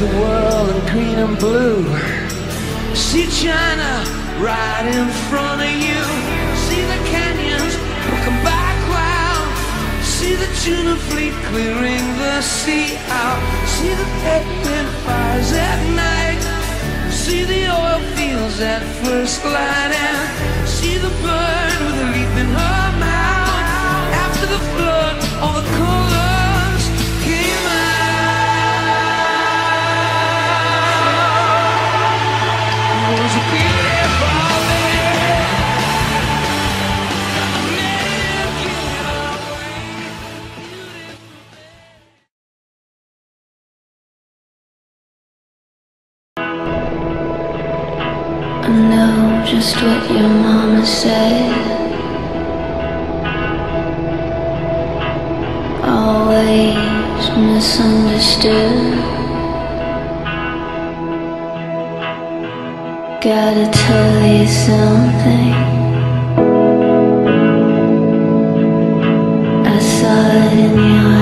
the world in green and blue. See China right in front of you. See the canyons looking back round. See the tuna fleet clearing the sea out. See the pepper fires at night. See the oil fields at first light and see the bird with a leaf in her know just what your mama said. Always misunderstood. Gotta tell you something. I saw it in your.